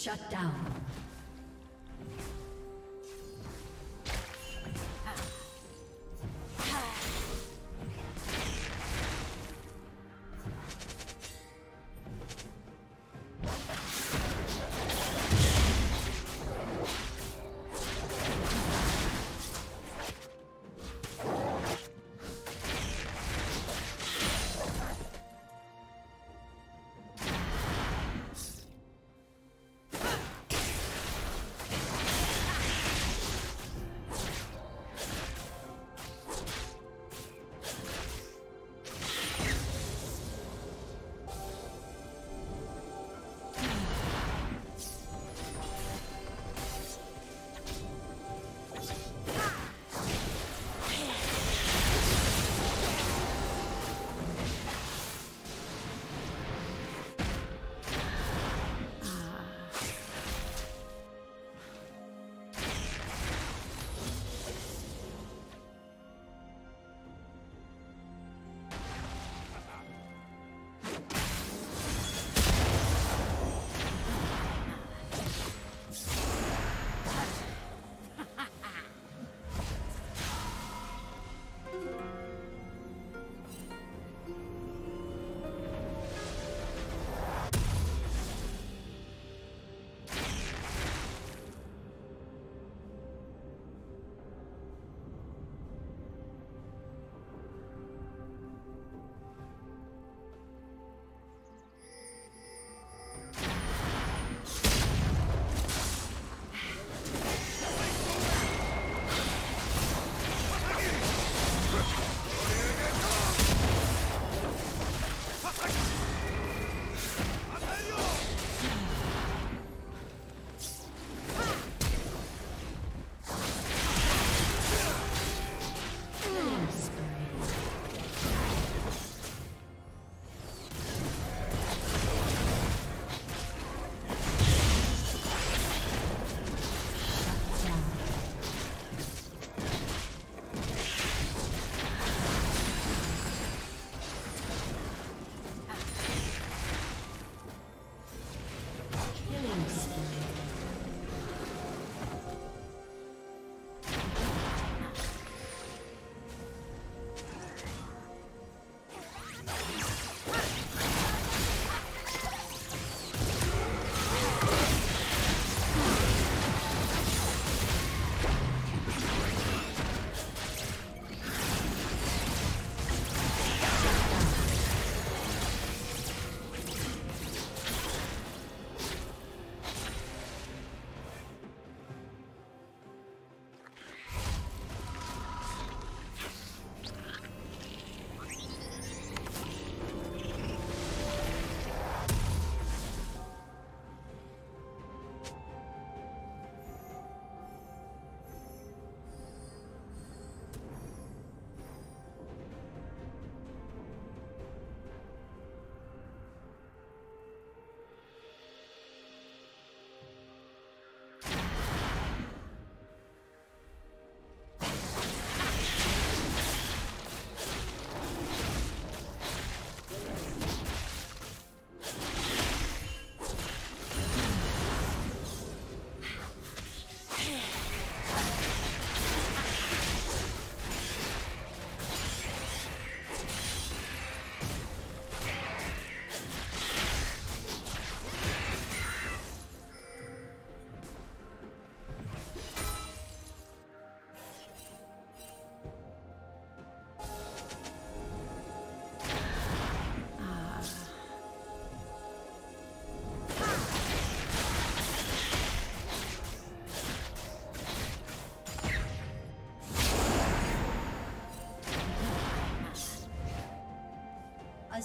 Shut down.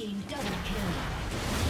Team double kill.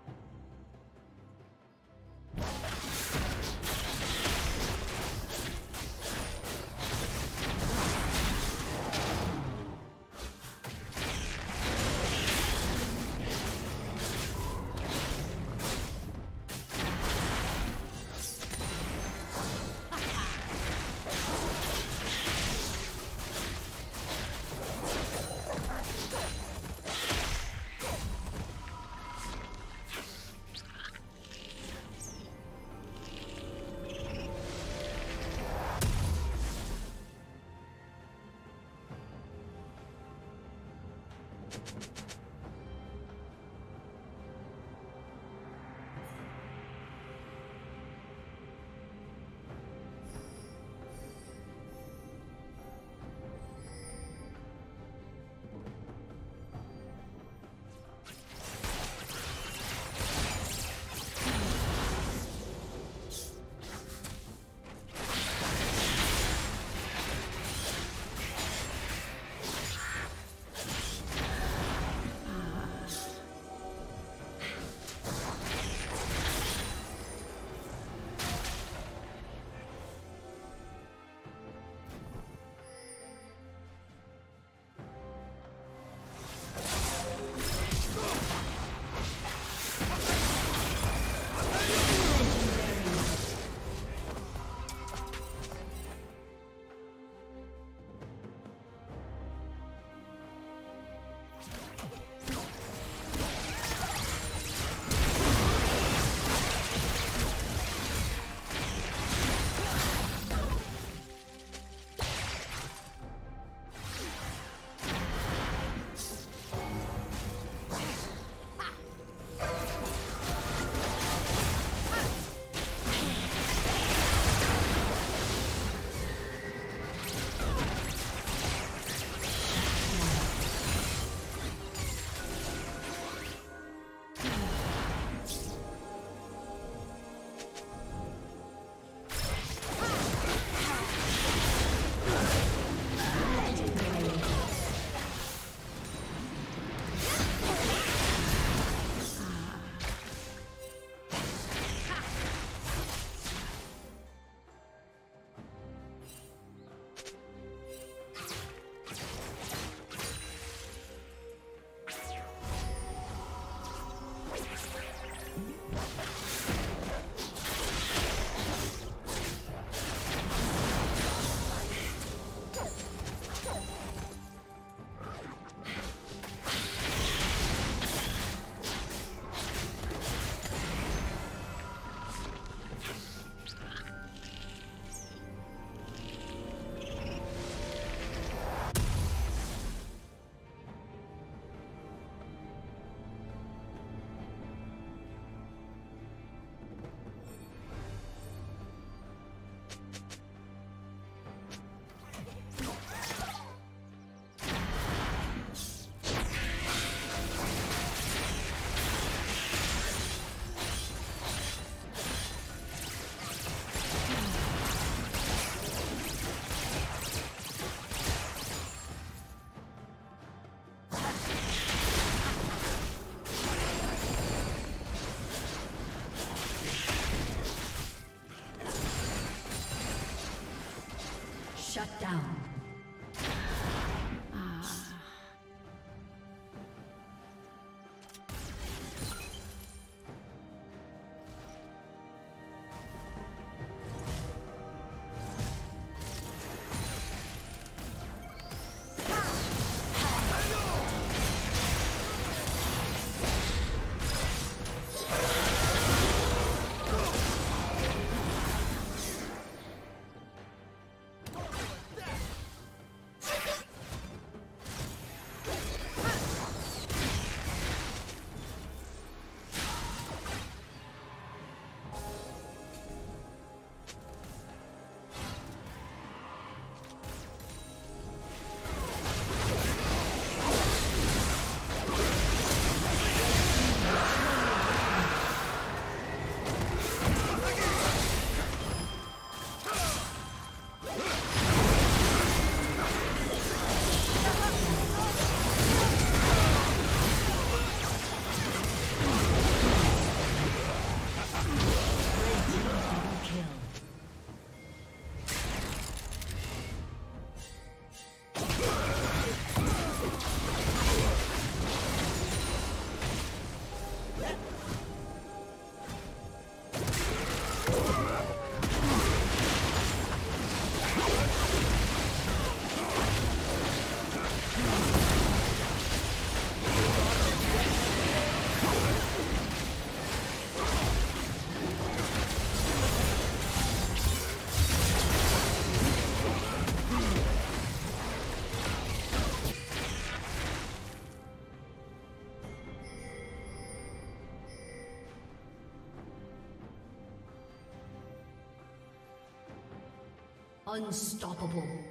Unstoppable.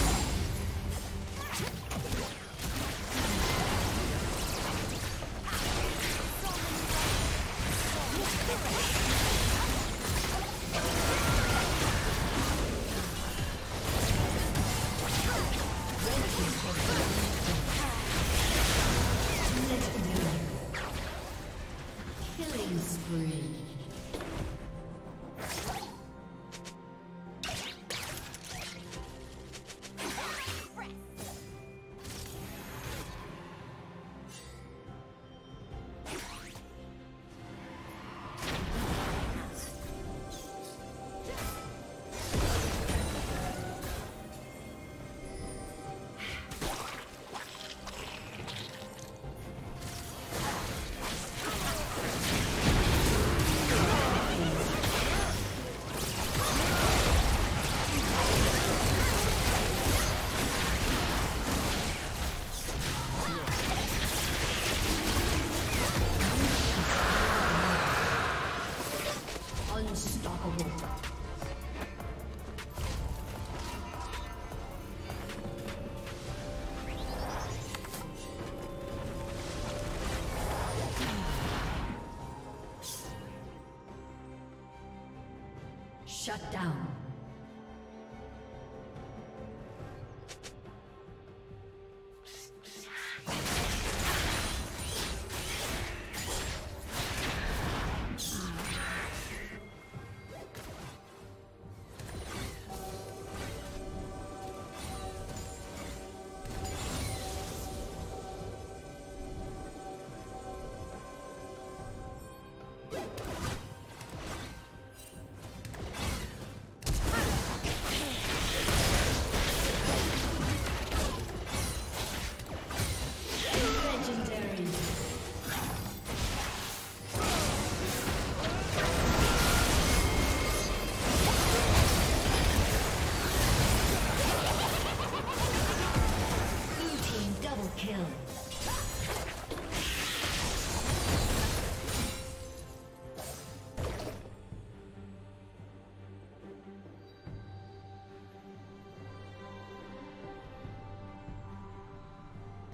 Shut down.